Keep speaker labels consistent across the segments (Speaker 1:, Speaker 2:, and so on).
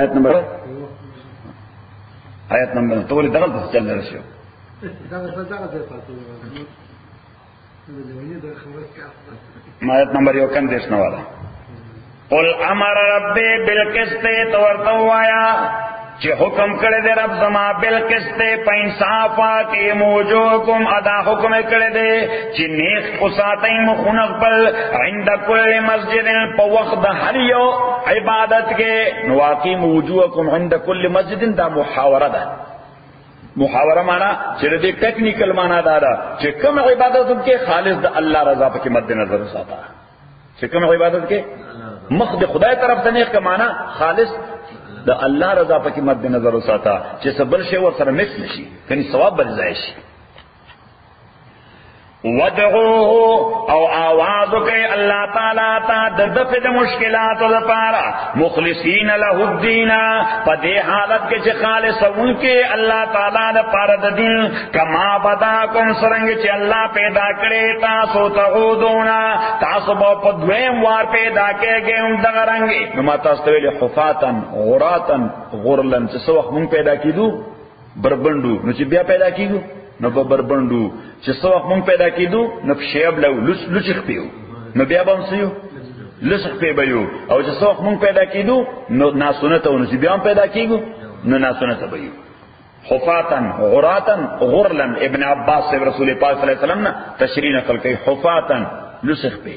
Speaker 1: آیت نمبر آیت نمبر ته ولې دغه څه چل درشو دا څه دا څه پاتې ما آیت نمبر یو کم دیش نوالا
Speaker 2: قل امر ربی بالقسط تو ورته وایا چې حکم کړی دی رب زما بل کسته په انصاف کې موجو کوم ادا حکم کړی دی چې نیک او ساتي مخونه خپل عند کل مسجد په وخت د هر یو عبادت کې
Speaker 1: نو واقیم وجوهکم عند کل مسجد دا محاوره ده محاوره معنا چې د ټیکنیکل معنا دا ده چې کوم عبادت کې خالص د الله رضا په کې مد نظر ساته چې کوم عبادت کې مخ د خدای طرف ته نیک معنا خالص د الله رضا په کې مد نظر ساته چې سبل شی ور سره مس نشي کني ثواب بل ځای شي
Speaker 2: ودعوه او آواز کوي الله تعالی تا د دفع د مشکلاتو لپاره مخلصین له الدین په دې حالت کې چې خالص اون کې الله تعالی د پاره د دین کما بدا کوم سرنګ چې الله پیدا کړي تاسو ته ودونا تاسو په دویم وار پیدا کېږئ هم دغه رنګ
Speaker 1: نو ما تاسو ته ویل حفاتن غراتن غرلن چې څو وخت مون پیدا کیدو بربندو نو چې بیا پیدا کیږو نو په بربندو چې څو وخت مونږ پیدا کیدو نو په شیب لو لوس لوس خپیو نو بیا به سیو لوس خپې به یو او چې څو وخت مونږ پیدا کیدو نو ناسونه ته نو چې بیا پیدا کیږو نو ناسونه ته به یو حفاتن غراتن غرلن ابن عباس سے رسول پاک صلی اللہ علیہ وسلم نے تشریح نقل کی حفاتن لسخ پہ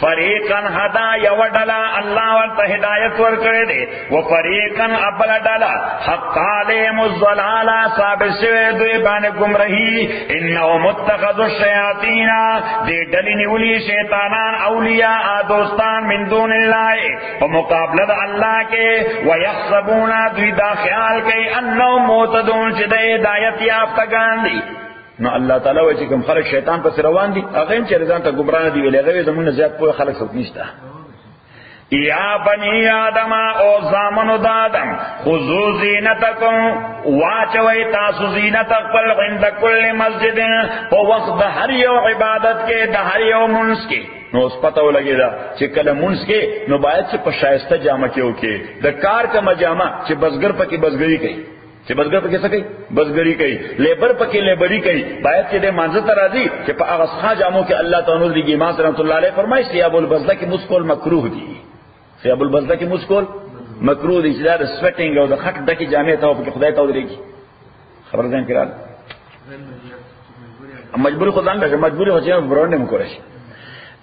Speaker 2: فریقن هدا یو ډلا الله ورته هدایت ورکړي دي و فریقن ابل ډلا حق علیم الظلال صاحب شوی دوی باندې گمراهی انه متخذ الشیاطین دې ډلې نیولي شیطانان اولیاء دوستان من دون الله په مقابله د الله کې ويحسبون دوی دا خیال کوي انه موتدون چې د هدایت یافتگان دي
Speaker 1: نو الله تعالی وایي چې کوم خلک شیطان پس روان دي هغه هم چې ځان ته ګمراه دي ویلې هغه زمونږ زیات پوهه خلک څوک نشته
Speaker 2: یا بنی آدم او زامنو دادم خضو زینتکم واچوئی تاسو زینت اقبل عند کل مسجد پو وقت دا ہر یو عبادت کے دا ہر یو منس کے
Speaker 1: نو اس پتہ ہو لگے دا چھ کل منس کے نو باید چھ پشایستہ جامع کیو کے دا کار کم جامع چھ بزگر پکی بزگری کئی چې بزګر پکې څه کوي بزګری کوي لیبر پکې لیبری کوي باید چې د مانزه ته راځي چې په هغه ښه جامو کې الله تعالی نور دیږي امام رحمت الله علیه فرمایي چې ابو البزده کې مسکول مکروه دي چې ابو البزده کې مسکول مکروه دي چې دا سویټینګ او د خټ ډکه جامې ته په خدای ته ودرېږي خبر ځان کړه مجبوری خو ځان ته مجبوری خو چې برون نه کولی شي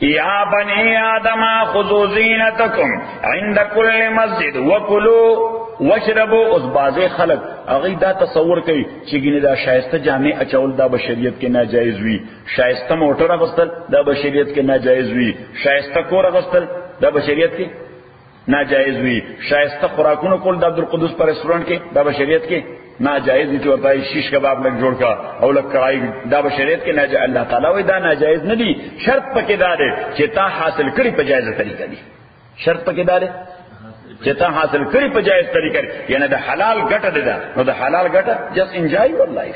Speaker 2: یا بنی آدم خذو زینتکم عند کل مسجد وکلو
Speaker 1: وشربو اوس بازه خلق هغه دا تصور کوي چې ګینه دا شایسته جامع اچول دا بشریت کې ناجایز وي شایسته موټر اغستل دا بشریت کې ناجایز وي شایسته کور اغستل دا بشریت کې ناجایز وي شایسته خوراکونه کول د عبدالقدوس په رستورانت کې دا به شریعت کې ناجایز دي چې ورته شیش کباب لګ جوړ کا او لګ کړای دا به شریعت کې ناجایز الله تعالی وي دا ناجایز نه دي شرط پکې دا دی چې تا حاصل کړی په جایزه طریقه دي شرط پکې دا دی چې تا حاصل کړی په جایز طریقه یعنی د حلال ګټه ده نو د حلال ګټه جس انجوای یور لایف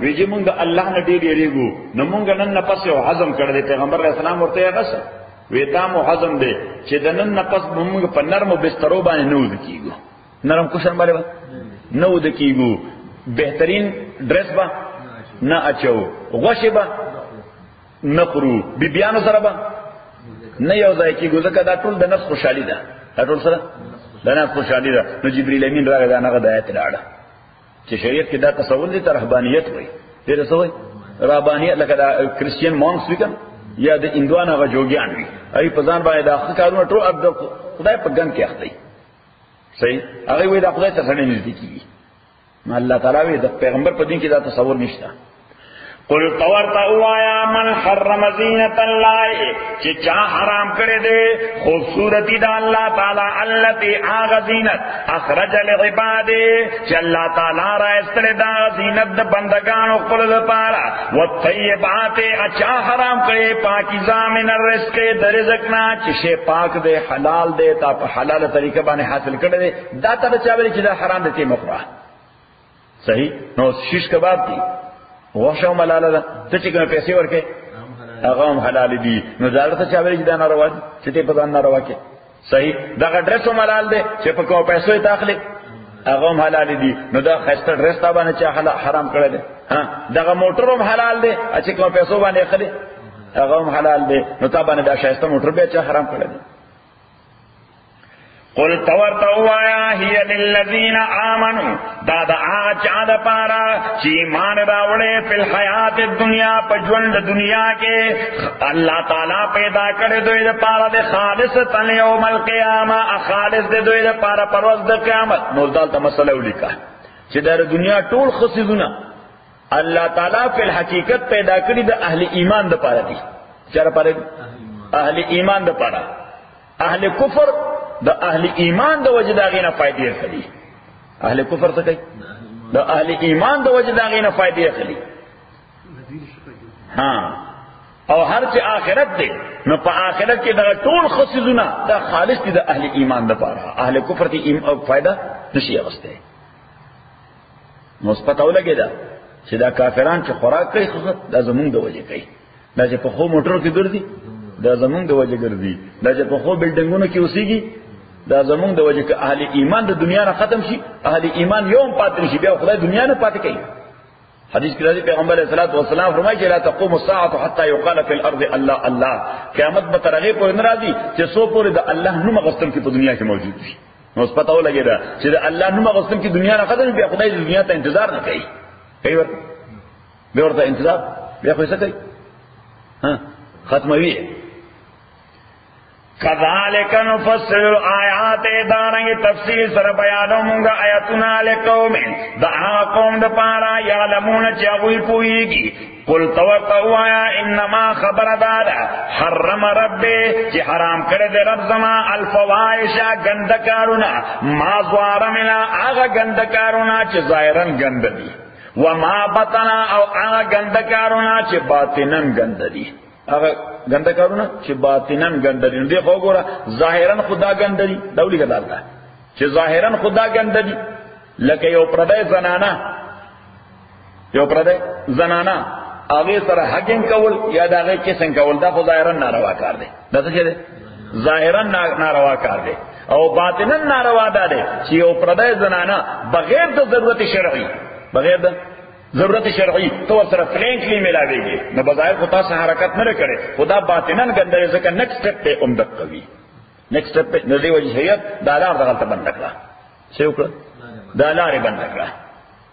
Speaker 1: ویجه مونږ د
Speaker 2: الله نه
Speaker 1: ډیر یریګو نو مونږ نن نه پس یو حزم کړ دی پیغمبر اسلام ورته یې غس وی دا مو حزم دی چې د نن نه پس مونږ په نرمو بسترو باندې نه ود کیګو نرم کوشن باندې نه ود کیګو بهترین ډریس با نه اچو غوښه با نه خورو بی بیانو سره با نه یو ځای کیګو ځکه دا ټول د نفس خوشحالي ده دا ټول سره د نفس خوشحالي ده نو جبرئیل امین راغی دا نه غدایت لاړه چې شریعت کې دا تصور دي ترهبانیت وي ډېر څه وي رهبانیت لکه دا کریسچین مونکس وي کنه یا د اندوانه غجوګیان وي ای په ځان باندې دا کارونه ټول عبد خدای په ګن کې اخلي صحیح هغه وی دا خدای ته څنګه نږدې کیږي الله تعالی وی د پیغمبر په دین کې دا تصور نشته
Speaker 2: قل تورتا اوایا من حرم زینت الله چې چا حرام کړی دی خوبصورتی د الله تعالی التي اغه زینت اخرج للعباد چې الله تعالی را استل دا زینت د بندگانو خپل لپاره وطیبات اچا حرام کړی پاکیزه من الرزق د رزق نه چې شی پاک دی حلال دی تا په حلاله طریقه باندې حاصل کړی دا ته چا ویل چې دا حرام دی مخره صحیح نو شیش کباب دی غوښه هم حلاله ده ته چې کوم پیسې ورکې هغه هم حلال دي نو دا ورته چا ویل چې دا ناروا دي چې ته په ځان ناروا کې صحیح دا ډرس هم حلال دی چې په کوم پیسو ته اخلي هغه هم حلال دي نو دا خسته ډرس تا باندې چا حرام کړل دي ها دا موټر هم حلال دی چې کوم پیسو باندې اخلي هغه هم حلال دی نو تا باندې دا شایسته موټر به چا حرام کړل دي قل تورتا وایا هی للذین آمنو دا دا آچا دا پارا چی ایمان راوڑے فی الحیات الدنیا پا جوند دنیا کے اللہ تعالی پیدا کرے دوی دا پارا دے خالص تن یوم القیامہ خالص دے دوی دا پارا پروز دا قیامت
Speaker 1: نوزدال تا مسئلہ اولی کا چی در دنیا ټول خصیزونا الله تعالی په حقیقت پیدا کړی د اهل ایمان د پاره دي چر پاره اهل ایمان د پاره اهل کفر د اهل ایمان د وجه دا غینه فائدې اخلي اهل کفر څه کوي د اهل ایمان د وجه دا غینه فائدې اخلي ها او هر چې آخرت دی نو په آخرت کې دا ټول خصيزونه دا خالص دي د اهل ایمان د پاره اهل کفر ته فائدہ نشي اغسته مثبت اولګی دا چې دا کافران چې خوراک کوي دا زمونږ د وجه کوي دا چې په خو موټر کې ګرځي دا زمونږ د وجه ګرځي دا چې په خو بلډینګونو کې اوسېږي دا زمونږ د وجه کې اهل ایمان د دنیا نه ختم شي اهل ایمان یوم پاتې شي بیا خدای دنیا نه پاتې کوي حدیث کې راځي پیغمبر علیه الصلاۃ والسلام فرمایي چې لا تقوم الساعه حتى يقال في الارض الله الله قیامت به ترغه پورې ناراضي چې سو پورې د الله نوم غستل کې په دنیا کې موجود شي نو پته ولګی دا چې الله نوم غوښتل کې دنیا نه ختم بیا خدای دې دنیا ته انتظار نه کوي کوي ورته بیا ورته انتظار بیا خو څه کوي ها ختموي
Speaker 2: کذالک نفصل الایات دارنګ تفصیل سره بیانو مونږه آیاتونه لکوم دا قوم د پاره یعلمون چې هغه پويږي قل توتا وایا انما خبر دار حرم رب چې حرام کړی دی رب زما الفواحش غندکارونه ما زوار منا هغه غندکارونه چې ظاهرا غند دي و ما بطنا او هغه غندکارونه چې باطنا غند دي
Speaker 1: هغه غندکارونه چې باطنا غند دي نو دی خو ګوره ظاهرا خدا غند دي دولی غلار ده چې ظاهرا خدا غند دي لکه یو پردای زنانه یو پردې زنانا هغه سره حقین کول یا دا هغه کیسن کول دا خو ظاهرا ناروا کار دی دا څه دی ظاهرا ناروا کار دی او باطنا ناروا ده چې یو پردې زنانا بغیر د ضرورت شرعي بغیر د ضرورت شرعی تو سره فرینکلی ملاویږي نو بظاهر خو تاسو حرکت نه کړي خدا باطنن ګندل ځکه نیکسټ سټپ ته اومدک کوي نیکسټ سټپ ته نزی وجهیت دا لار دغه ته بند کړه څه وکړه دا لارې بند کړه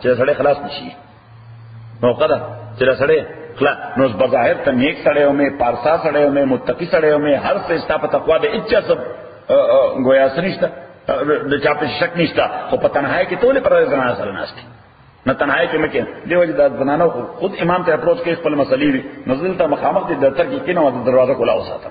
Speaker 1: چې سړی خلاص نشي نو قدا چې سړی خلا نو بظاهر ته نیک سړی او مې پارسا سړی او مې متقی سړی او مې هر څه استا په تقوا به اچا سب گویا سنشتہ د چا په شک نشتا خو په تنهایی کې ټول پر زنا سره ناشته نه تنهایی کې مکه دی وجه د زنانو خود امام ته اپروچ کې خپل مسلې وي نزل ته مخامخ دي دفتر کې کینه او دروازه کولا وساته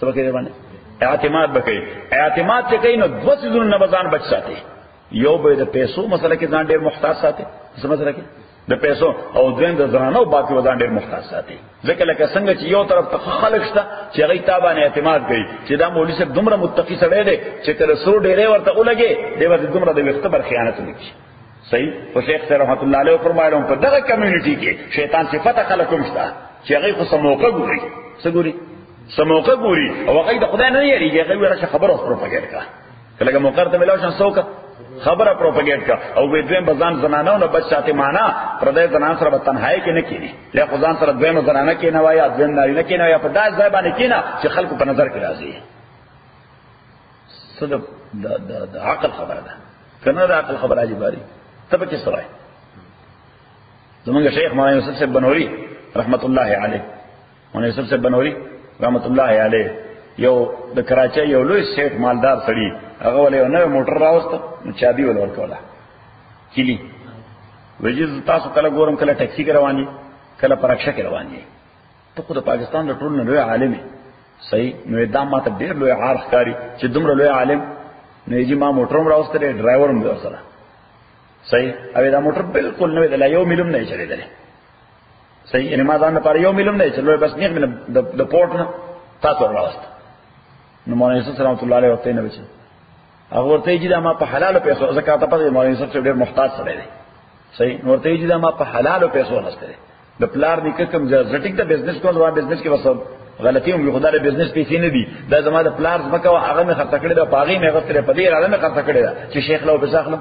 Speaker 1: سبا کې باندې اعتماد وکړي اعتماد چې کین نو دوه سيزونه نه بزان بچ ساتي یو به د پیسو مسله کې ځان ډیر محتاط ساتي څه مسله کې د پیسو او دویم د زنانو باقي وزن ډیر محتاج ساتي ځکه لکه څنګه چې یو طرف ته خلک شته چې هغه تابانه اعتماد کوي چې دا مولوی صاحب دومره متقی سره دی چې کله سو ډیره ورته ولګي دی ورته دومره د وخت بر خیانت نه کوي صحیح او شیخ صاحب رحمت الله علیه فرمایلو په دغه کمیونټي کې شیطان صفته خلکو مشته چې هغه خو سموکه ګوري څه ګوري سموکه ګوري او هغه د خدای نه یریږي هغه ورشه خبره پروپاګاندا کا کله موقر ته ملاو شان سوکا خبره پروپاګاندا کا او وې دویم بزان زنانو نه بچ ساتي معنا پردې زنان سره تنهایی کې نه کینی له خدان سره دویم زنانه کې نه وایا دویم ناری نه کې نه وایا په داس ځای باندې کینا چې خلکو په نظر کې راځي صدق د د عقل خبره ده کنه د عقل خبره عجیب لري ته په کې سره زمونږ شیخ مولانا یوسف صاحب بنوري رحمت الله علیه مونږ سب سے بنوري رحمت الله علیه یو د کراچۍ یو لوی سیټ مالدار سړی هغه ولې یو نوې موټر راوست نو چابي ول ورکوله کلی وجز تاسو کله ګورم کله ټیکسي کې رواني کله پرکشه کې رواني ته خو د پاکستان د ټول نه لوی عالم صحیح نو دا ماته ډیر لوی عار ښکاری چې دومره لوی عالم نو یې ما موټر هم راوست لري ډرایور هم ورسره صحیح او دا موټر بالکل نوې ده لا یو ملم نه چلیدلی صحیح یعنی ما ځان لپاره یو ملم نه چلو بس نیک ملم د پورټ نه تاسو راوست نو مولانا یوسف سلام الله علیه وته نه بچو هغه ورته چې دا ما په حلالو پیسو زکات په دې مولانا یوسف ډېر محتاج سره دی صحیح نو ورته چې دا ما په حلالو پیسو نشته د پلار دې کوم ځای زټیک ته بزنس کوم ځای بزنس کې وسو غلطي هم خدای له بزنس پیسې نه دي دا زما د پلار زما کا هغه مې خرڅ کړې دا پاغي مې غوښتل په دې اړه مې خرڅ کړې دا چې شیخ له وبساخلم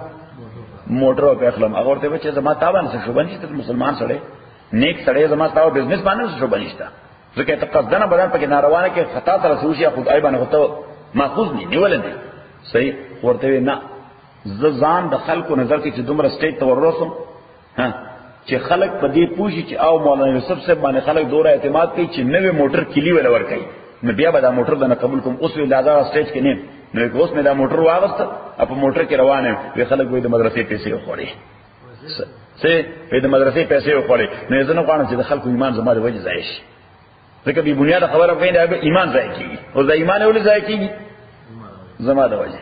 Speaker 1: موټر او پخلم هغه ورته چې زما تاوان څه شو باندې ته مسلمان سره نیک سره زما تاو بزنس باندې څه شو باندې تا ځکه ته قصدنه بدن پکې ناروانه کې خطا تر سوشي خدای باندې هوته ماخوذ نه نیول نه صحیح ورته نه زه ځان د خلکو نظر کې چې دومره سټیټ تورسم ها چې خلک په دې پوښي چې او مولانا یوسف صاحب باندې خلک دوره اعتماد کوي چې نوې موټر کلی ول ور کوي نو بیا به دا موټر دنه قبول کوم اوس وی لازم سټیج کې نه نو اوس مې دا موټر واغست په موټر کې روانه وي خلک وې د مدرسې پیسې وخوري سه په د مدرسې پیسې وخوري نو زه نه غواړم چې د خلکو ایمان زما د وجه ځای شي ځکه به بنیاد خبره کوي دا ایمان ځای کیږي او دا ایمان ولې ځای کیږي زما د وجه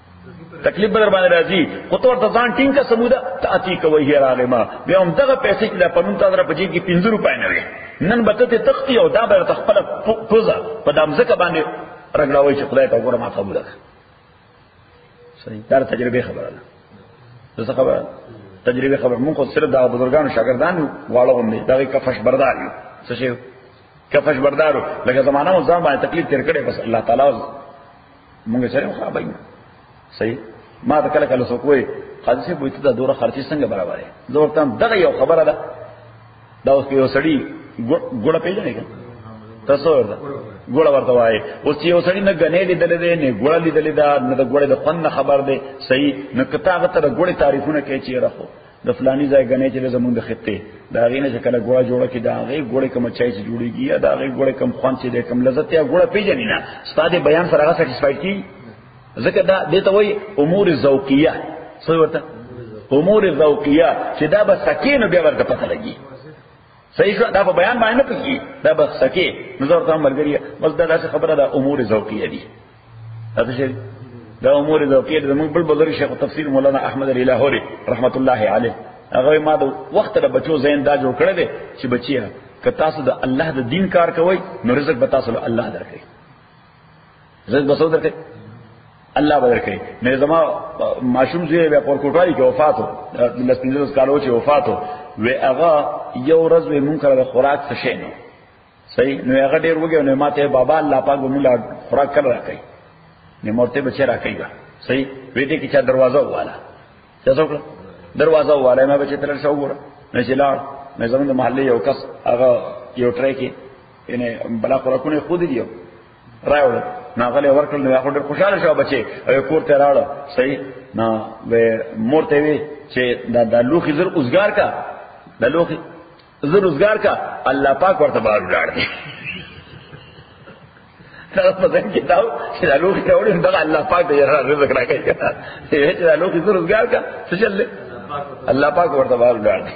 Speaker 1: تکلیف بدر باندې راځي خو تو ته ځان ټینګ کا سمودا ته اتی کوي هیر عالمه بیا هم دغه پیسې چې د پنون تاسو را پجې کې 50 روپۍ نه وي نن به ته تختی او دا به خپل پوزا په دامزکه باندې رګړاوي چې خدای ته وګوره ما قبول کړ صحیح دا تجربه خبره ده څه خبره تجربه خبر مونږ خو صرف دا بزرګانو شاګردان واړو هم دي دا کفش بردار یو څه شي کفش بردارو لکه زمانہ مو ځان باندې تکلیف تیر کړي بس الله تعالی مونږ سره خو به صحیح ما ته کله کله څوک وایي قاضي صاحب وایي دا دوره خرچي څنګه برابرې زه ورته دغه یو خبره ده دا اوس یو سړی ګوړه پیژنې کنه تاسو ورته ګوړه ورته وایي اوس یو سړی نه غنې لیدلې ده نه ګوړه لیدلې ده نه د ګوړې د فن خبر ده صحیح نه کته هغه ته ګوړې تعریفونه کوي چې راخو د فلانی ځای غنې چې زمونږ د خطه دا غینه چې کله ګوړه جوړه کې دا غي ګوړه کوم چای چې جوړیږي یا دا غي ګوړه کوم خوان چې د کوم لذت یا ګوړه پیژنې نه استاد بیان سره هغه سټیسفاید کی ځکه دا دته وای امور ذوقیه څه ورته امور ذوقیه چې دا به سکینو به ورته پته لګي صحیح شو دا په بیان باندې نه پوهیږي دا بس سکه نظر ته مرګري بس دا داسې خبره ده امور ذوقیه دي تاسو شي دا امور ذوقیه ده موږ بل بزرګ شیخ تفسیر مولانا احمد علی لاهوري رحمت الله علیه هغه ما د وخت د بچو زین دا جوړ کړی دی چې بچیا که تاسو د الله د دین کار کوئ نو رزق به تاسو له الله درکړي زه به سودا کوي الله بدر کوي مې زما ماشوم زی بیا پر کوټای کې وفاتو لس پنځه کالو چې وفاتو و هغه یو ورځ به مونږ کړه خوراک څه شي نو صحیح نو هغه ډیر وګو نو ماته بابا الله پاک به مولا خوراک کړه راکړي نو مرته بچی راکړي صحیح وې دې کې چا دروازه واله څه څوک دروازه واله مې بچی تل شو ګوره نه چې لاړ مې زموږ محلي یو کس هغه یو ټرای کې یعنی بلا خوراکونه خود دیو راوړل ناغله ورکړل نو هغه ډېر خوشاله شو بچي او کور ته راړ صحیح نا و مور ته وی چې دا د لوخي زر اوسګار کا د لوخي زر اوسګار کا الله پاک ورته بار ولاړ دی دا په ځای کې دا چې د لوخي ته وړي دا الله پاک دې را رزق راکړي چې دا لوخي زر اوسګار کا څه چل الله پاک ورته بار ولاړ دی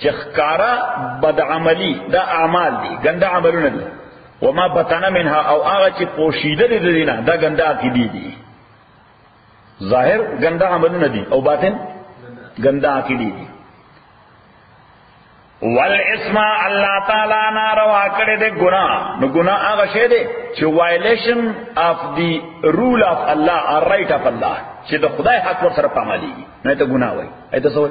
Speaker 2: چې
Speaker 1: ښکارا بد عملی دا اعمال دي ګنده عملونه دي وما بطن منها او هغه چې پوشیده دي دینه دا ګنده عقیدې دي ظاهر ګنده عملونه دي او باطن ګنده عقیدې دي
Speaker 2: والاسم الله تعالی ناروا کړی دی ګنا
Speaker 1: نو ګنا هغه شی دی چې وایلیشن اف دی رول اف الله ا رائټ اف الله چې د خدای حق ور سره پامالي نه ته ګنا وای ایته
Speaker 2: سوې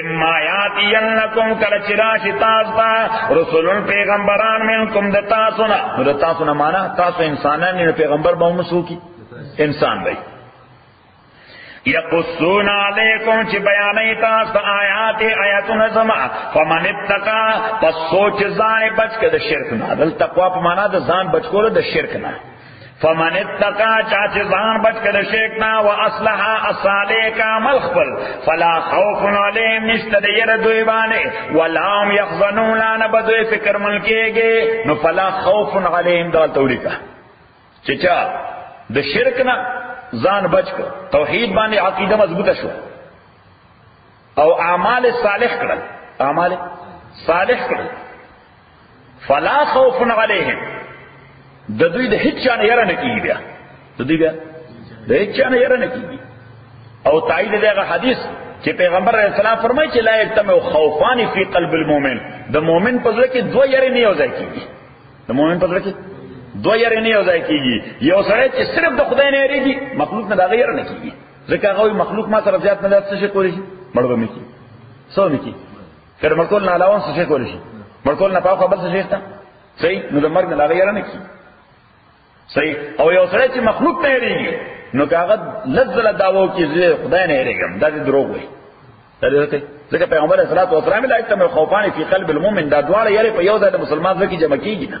Speaker 2: اما یاتینکم کل چراش تاستا رسولن پیغمبران منکم د تاسو نه
Speaker 1: نو د تاسو نه معنا تاسو انسانان نه پیغمبر به مسو کی انسان دی
Speaker 2: یقصون علیکم چې بیانې تاسو آیات آیاتونه زما فمن اتقا پس سوچ ځان بچ کړه د شرک نه
Speaker 1: دل تقوا په معنا د ځان بچ کول د شرک نه
Speaker 2: فمن اتقا چاچ زان بچ کر شیکنا و اصلحا اصالے کا عمل خپل فلا خوف علیم نشت دیر دوی بانے ولا هم یخزنون لانا بدوی فکر ملکے گے
Speaker 1: نو فلا خوف علیم دال تولی کا چچا د شرک نه ځان بچ کړ توحید باندې عقیده مضبوطه شو او اعمال صالح کړل اعمال صالح کړل فلا خوف علیهم د دوی د هیڅ چا نه یره نه کیږي بیا د دوی بیا د هیڅ چا نه یره نه کیږي او تایید دغه حدیث چې پیغمبر علیه السلام فرمایي چې لا یتم خوفان فی قلب المؤمن د مؤمن په ځل کې دوه یره نه یو ځای کیږي د مؤمن په ځل کې دوه یره نه یو ځای کیږي یو سره چې صرف د خدای نه یریږي مخلوق نه دا غیر نه کیږي ځکه هغه مخلوق ما سره زیات نه څه شي کولی شي مړ به مې کی څه مې کی کله مرکول نه علاوه څه شي کولی شي مرکول نه پاوخه بل څه شي ته صحیح نو د مرګ نه لاغه یاره نه کی صحیح او یو سره چې مخلوق نه هریږي نو هغه لزله داوو کې خدای نه هریږم دا دروغ وي درته ځکه پیغمبر اسلام او اسلام لا ایتم خوفان فی قلب المؤمن دا دواړه یاره په یو ځای د مسلمان ځکه جمع کیږي نه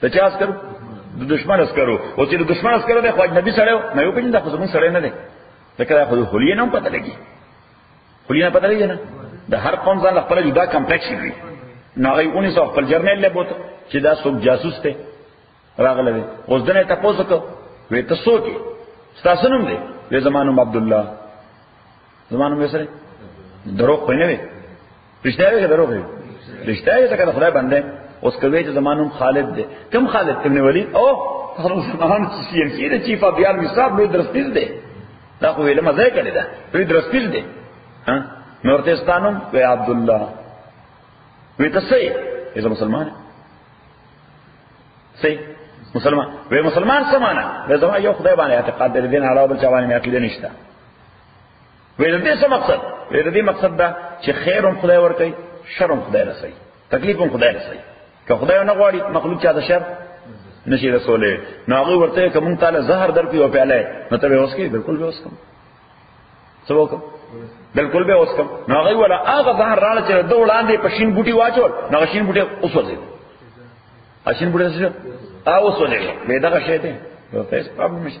Speaker 1: ته چا اسکر د دشمن اسکرو او چې د دشمن اسکر دی خو اجنبي سره نه یو پېژنې دا خو زمون سره نه دی دا کله خو هلیه نه پته لګي هلیه نه پته لګي نه د هر قوم ځان خپل جدا کمپلیکس وي نو هغه اونې سو خپل جرنل له بوته چې دا څوک جاسوس دی راغله دی اوس دنه تاسو کو وې تاسو کې تاسو نوم دی وې زمانو عبد الله زمانو مې سره دروغ خو نه وي رښتیا وي دروغ وي رښتیا وي ته خدای باندې اوس کوي چې زمانو خالد دی کم خالد ابن ولید او هر زمان چې سیر کې د چیف اف یار حساب لوی درسپیل دی دا خو ویل مزه کړی دا لوی درسپیل دی ها نورتستانم و عبد الله وی ته سي اذا مسلمان سي مسلمان وی مسلمان سمانا وی زما یو خدای باندې اعتقاد دې دین علاوه بل چا باندې عقیده نشته ویل دې څه مقصد ویل دې مقصد دا چې خیر هم خدای ور کوي شر هم خدای رسي تکلیف هم خدای رسي که خدای نه غواړي مخلوق چا د شر نشي رسوله نو هغه ورته کوم تعالی زهر در پیو پیاله نو ته اوس کې بالکل به اوس کوم څه وکم بالکل به اوس کوم نو هغه ولا هغه زهر راړه چې دوه وړاندې پښین بوټي واچول نو شین بوټي اوس وځي اشین بوټي څه او اوس وځي مې دا شی دی نو ته پرابلم نشته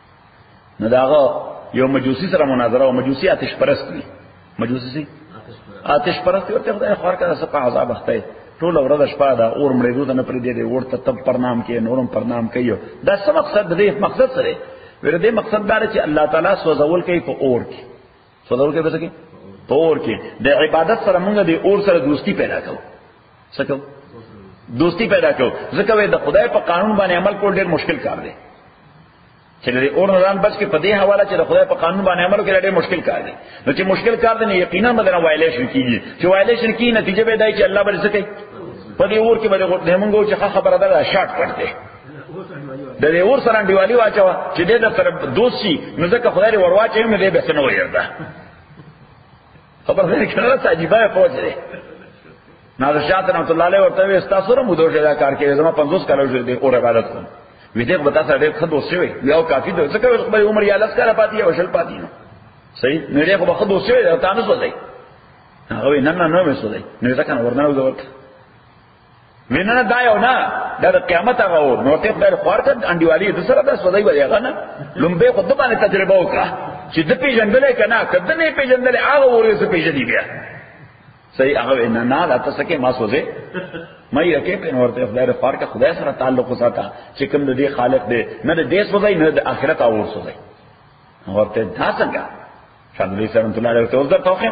Speaker 1: نو داغه یو مجوسی سره مناظره او مجوسی آتش پرست دی مجوسی سي آتش پرست ورته خدای خور کړه سپه عذاب اخته ټول ورځ شپه دا اور مړې دوه نه پرې دی ورته تب پرنام کې نورم پرنام کوي دا څه مقصد دی مقصد سره ورته مقصد دا چې الله تعالی سوزول کوي په اور کې فضل کې بسکه پور کې د عبادت سره موږ د اور سره دوستی پیدا کوو سکو دوستی پیدا کوو ځکه وې د خدای په قانون باندې عمل کول ډېر مشکل کار دی چې د اور نه ځان بچ کې په دې حواله چې د خدای په قانون باندې عمل وکړي ډېر مشکل کار دی نو چې مشکل کار دی یقینا بدنه وایلیشن کیږي چې وایلیشن کی نتیجه به دای چې الله بل څه کوي په دې اور کې به د غوډه مونږ چې خبره ده شارټ کټ دی د دې ور سره دیوالي واچو چې دې د سره دوسی نو ځکه خدای ور واچي نو دې به سنو ویردا خبر دې کړه ته عجیب په پوهه دې ناظر شاه رحمت الله علیه ورته وي تاسو سره مو دوه دا کار کوي زما 50 کال وجود دې اور عبادت کوم وی دې بتا سره دې خدو سوي یو کافی دې ځکه اوس خپل عمر یا لس کال پاتې او شل پاتې نو صحیح نو دې خو خدو سوي ته نه سوځي هغه نه نه نه مې سوځي نو ځکه ورنه وځه ورته ویننه دا یو نه دا د قیامت هغه و نو ته خدای خوار کړ انډیوالي د سره دا سودای وایي هغه نه لومبه خود باندې تجربه وکړه چې د پیژندلې کنه کده نه پیژندلې هغه ورې څه پیژنې بیا صحیح هغه نه نه لا تاسو کې ما سوځي مې یې کې په نور ته خدای خوار کړ خدای سره تعلق وساته چې کوم د دې خالق دی نه د دې سودای نه د آخرت اور سودای ورته دا څنګه شاندلی سره ته لاره ته ورته توخه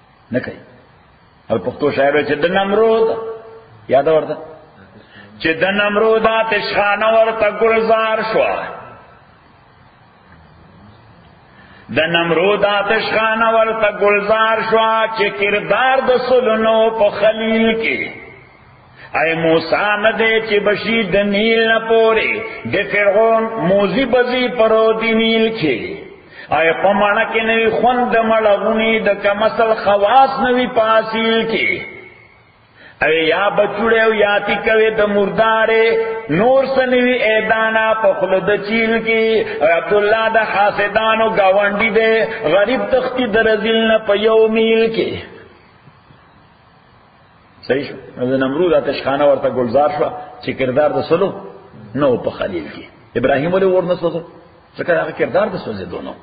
Speaker 1: نه کوي او پښتو شاعر چې د نمرود یاد ورته چې د نمرود آتشخانه ورته ګلزار شو د نمرود آتشخانه ورته ګلزار شو چې کردار د سلونو په خلیل کې اے موسی نه دې چې بشي د نیل نه پورې د فرعون موزي بزي پرو دی نیل کې اے پمانه کې نه خوند مړغونی د کمسل خواص نه وی پاسیل کې اے یا بچوړې او یاتی کوي د مردارې نور سنوي اېدانا په خپل د چیل کې عبد الله د حاسدانو گاونډي دې غریب تختی درزل نه په یو میل کې صحیح شو د نمرود آتش خانه ورته گلزار شو چې کردار د سلو نو په خلیل کې ابراهیم ولې ورنه سوزو ځکه هغه کردار د سوزې دونو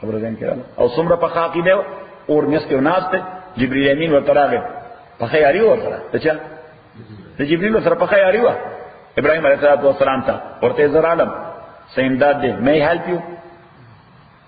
Speaker 1: خبره ځین کړه او څومره په خاقی دی اور نسته ناس ته جبرئیل امین ورته راغی په خیاري ورته ته چا د جبرئیل سره په خیاري و ابراهیم علیه السلام ته ورته زرالم سیمداد دې مې
Speaker 2: حل پیو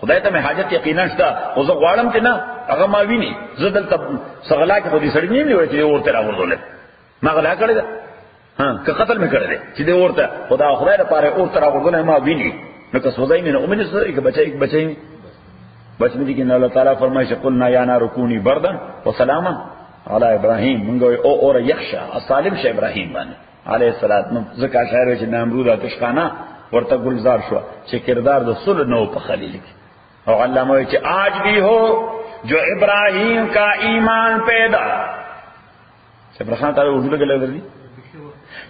Speaker 2: خدای ته مې حاجت یقینا شته او زه غواړم چې نه هغه ما ویني زه دلته سغلا کې خو دې سړی نه نیول چې ورته راوړل ما غلا کړی دا ها که قتل مې کړی چې دې ورته خدا خدای لپاره ورته راوړل ما ویني نو که سوځای مې نه او مې نه سوځای کې بچای کې بچای مې بچ مې دي کې الله تعالی فرمایي چې قلنا یا نار کونی بردن و سلاما علی ابراهیم موږ او اور یخشا سالم شه ابراهیم باندې علیه السلام نو ځکه شاعر چې نامرود آتشخانه ورته گلزار شو چې کردار د سل نو په خلیل کې او علامه وی چې آج بھی ہو جو ابراهیم کا ایمان پیدا چې برخان تعالی اردو کې لګل دي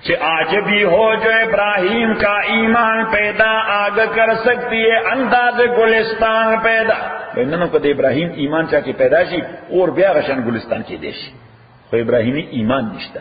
Speaker 2: چې آج بھی ہو جو ابراهیم کا ایمان پیدا آگ کر سکتی ہے انداز گلستان پیدا ویننو کده ابراهیم ایمان چا کې پیدا شي اور بیا غشن گلستان کې دیشي خو ابراهیمی ایمان نشته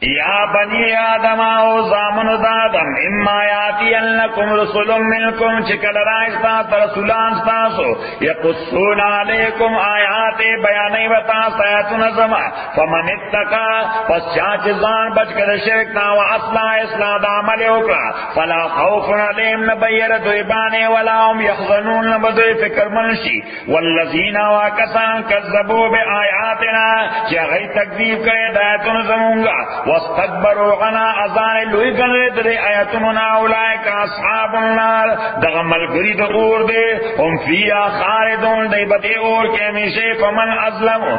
Speaker 1: یا بنی آدم او زامن د آدم اما یاتی انکم رسول منکم چې کله راځتا تر رسولان تاسو یقصون علیکم آیات بیانې و تاسو آیاتونه زما فمن اتقا پس چا چې ځان بچ کړي شرک نه او اصلا اصلاح د عمل وکړه فلا خوف علیهم نبیر دوی باندې ولا هم یحزنون نبدوی فکر منشي والذین واکسان کذبوا بآیاتنا چې هغه تکذیب کړي د آیاتونو زمونږه واستكبروا عنا اذان لوی کړي د آیاتونو نه اولایک اصحاب النار دغه ملګری د اور دی هم فیا خالدون دی بده اور کې همیشه فمن ازلم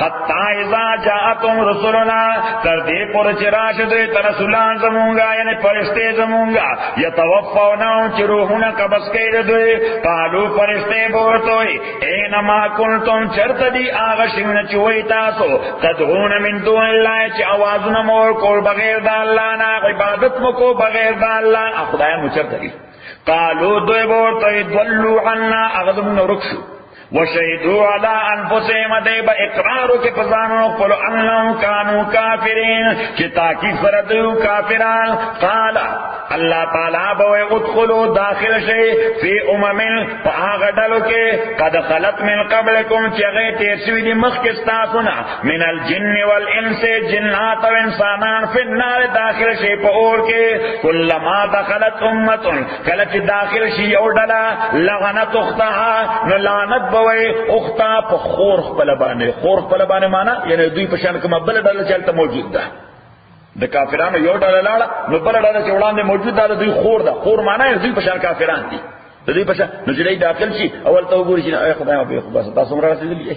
Speaker 1: حتا اذا جاءتم رسلنا تر دې پر چې راشه دوی تر رسولان زمونږه یعنی فرشته زمونږه یتوفونا چې روحونه قبض کړي دوی قالو فرشته بوته اینما کنتم چرته دی هغه شنه چې وای تاسو تدعون من دون الله چې आवाजونه مو کول بغیر د الله نه عبادت مو کو بغیر د الله خدای مو چرته قالو دوی بوته دلوا عنا اغذم نرکشو وشهدو علی انفسهم دی با اقرارو کې پزانو قل انهم کانو کافرین چې تاکي فردو کافران قال الله تعالی به ادخلوا داخل شي فی امم فاغه ډلو کې قد خلت من قبلکم چې هغه تیر شوی دي مخکې تاسو نه من الجن والانس جنات او انسانان فی النار داخل شي په اور کې کلمہ دخلت امه کله چې داخل شي یو ډله لعنت اختها نو لعنت بوي اختا په خور خپل باندې خور خپل باندې معنا یعنی دوی په شان کوم بل ډله چلته موجود ده د کافرانو یو ډله لاړه نو بل ډله چې وړاندې موجود ده دوی خور ده خور معنا یې دوی په شان کافران دي دوی په شان نو چې داخل شي اول ته وګورئ چې خدای په خبره تاسو مرسته دي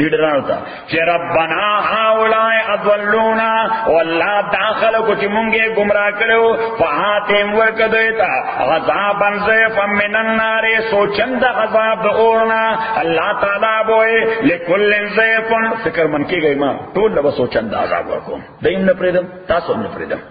Speaker 1: لیډرانو ته چې ربنا هاولای اضلونا والله داخله کو چې مونږه گمراه کړو فاتم ورک دوی ته عذاب ضعف من النار سوچند عذاب د اورنا الله تعالی بوئے لکل ضعف فکر من کیږي ما ټول له سوچند عذاب ورکوم دیم نه پریدم تاسو نه پریدم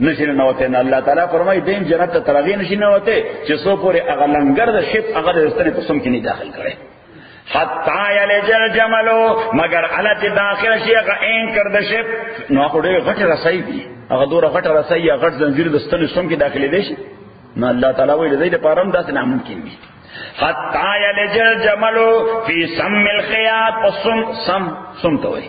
Speaker 1: نشي نوته نه الله تعالی فرمایي دیم جنت ته ترغی نشي نوته چې سو پورې هغه لنګر د شپ هغه د استنې په سم کې نه داخل کړي
Speaker 2: حتا یلج الجمل مگر علت داخل شي هغه ان کر د شپ
Speaker 1: نو هغه ډېر غټه رسای دي هغه دوره غټه رسای یا غټ زنجیر د ستنې سم کې داخلي دي شي نو الله تعالی وایي د دې لپاره هم داسې ناممکن دي
Speaker 2: حتا یلج الجمل فی سم الخیاط
Speaker 1: سم سم سم توي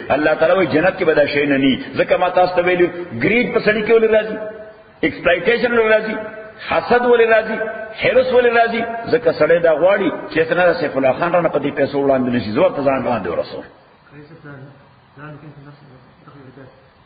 Speaker 1: الله تعالی وی
Speaker 2: جنت
Speaker 1: کې بدا شي نه ني ځکه ما تاسو ته ویلو ګریډ په سړی کې ولې راځي ایکسپلایټیشن ولې راځي حسد ولې راځي حرس ولې راځي ځکه سړی دا غواړي چې څنګه سه فلا خان رانه په دې پیسو وړاندې نشي زور ته ځان وړاندې ورسو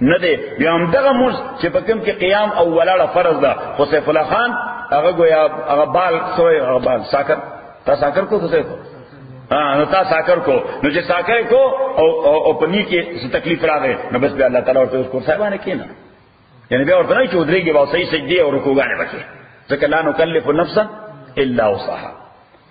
Speaker 1: نه دی
Speaker 3: بیا هم دغه موز چې په کوم کې قیام او ولاړه فرض ده خو سیف الله خان هغه گویا هغه بال سوې هغه بال ساکر تا ساکر کو څه کو ها نو تا ساکر کو نو چې ساکر کو او او پنی کې څه تکلیف راغې نو بس بیا الله تعالی ورته اوس کو صاحبانه کینا یعنی بیا ورته نه چې ودرېږي با صحیح سجدي او رکوګانې وکړي ځکه لا نکلف نفسا الا وسعها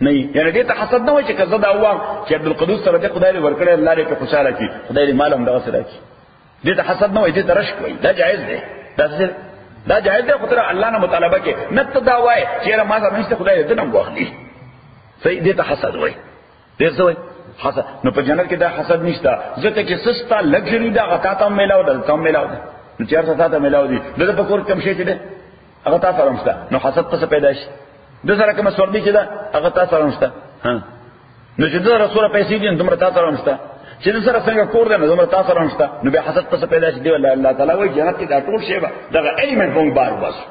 Speaker 3: نه یعنی دې ته حسد نه وای چې کزه دا وام چې عبد القدوس سره دې خدای له ورکړې الله دې په خوشاله کی خدای دې مال هم دغه سره کی دې ته حسد نه وای دې ته رشک وای دا جایز دی دا څه دا جایز دی خدای الله نه مطالبه کې نه ته دا وای چې را ما سره نشته خدای دې نه واخلي صحیح دې ته حسد وای دې څه وای حسد نو په جنت کې دا حسد نشته ځکه چې سستا لګژري دا غتا ته ملاو ده ته ملاو ده نو چیرته تا ته ملاو دي دغه په کور کم شي چې ده هغه تاسو سره مشته نو حسد څه پیدا شي د سره کوم سوردی چې دا هغه تاسو سره مشته ها نو چې د رسول پیسې دي دومره تاسو سره مشته چې د سره څنګه کور دی نو دومره تاسو سره مشته نو به حسد څه پیدا شي دی الله الله تعالی وایي جنت کې دا ټول شی به دغه الیمنت مونږ بار وباسو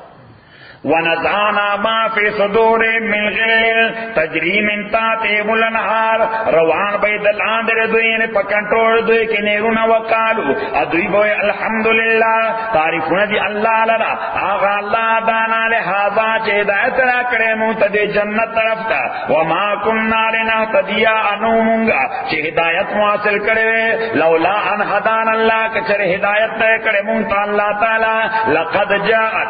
Speaker 1: ونزعنا ما في صدور من غل تجری من تاتهم الانهار روان به د لاندې دوی نه په کنټرول دوی کې نهرونه وکالو ا دوی به الحمدلله تعریفونه دی الله لرا هغه الله دانا له هاذا چې هدایت را کړې مو ته د جنت طرف ته و ما كنا لنهتديا انو مونږه چې هدایت مو حاصل کړې لولا ان هدان الله کچره هدایت ته کړې مونږ ته الله تعالی لقد جاءت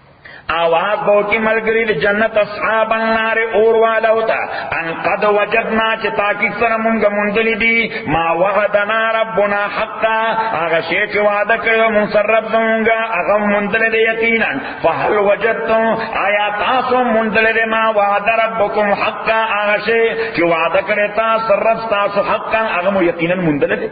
Speaker 1: آواز بو کی ملګری د جنت اصحاب النار اور والا ہوتا ان قد وجدنا چې تاکي سره مونږه مونږلی دي ما وعدنا ربنا حقا هغه شی چې وعده کړو مون سره رب زمونږه هغه مونږل دي یقینا فهل وجدتم آیا تاسو مونږل دي ما وعد ربکم حقا هغه شی چې وعده کړی تاسو رب تاسو حقا هغه مو یقینا مونږل دي